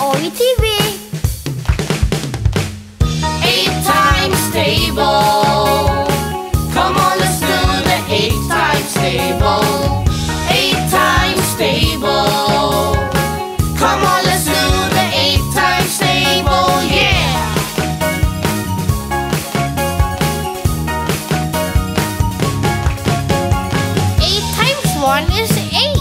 Owie TV. Eight times table. Come on, let's do the eight times table. Eight times table. Come on, let's do the eight times table. Yeah. Eight times one is. Eight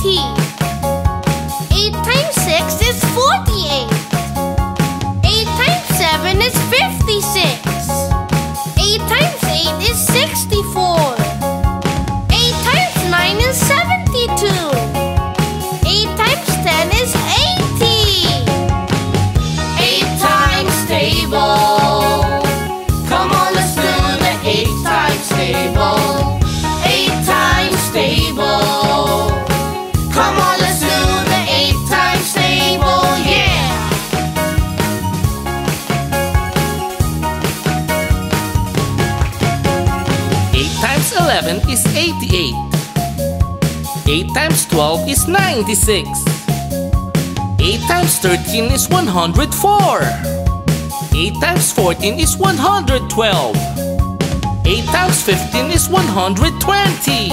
8 times 6 is 48. 8 times 7 is 56. 8 times 8 is 60. Times eleven is eighty-eight. Eight times twelve is ninety-six. Eight times thirteen is one hundred four. Eight times fourteen is one hundred twelve. Eight times fifteen is one hundred twenty.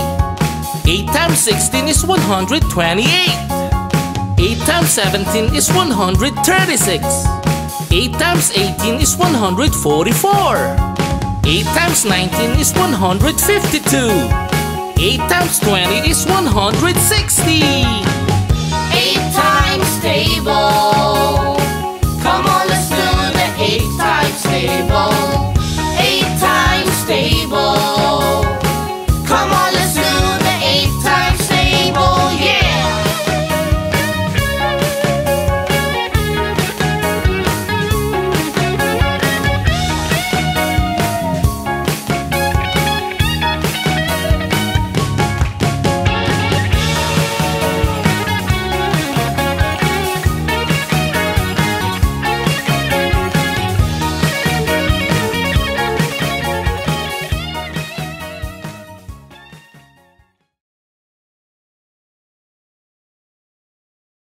Eight times sixteen is one hundred twenty-eight. Eight times seventeen is one hundred thirty-six. Eight times eighteen is one hundred forty-four. 8 times 19 is 152. 8 times 20 is 160. Eight times table.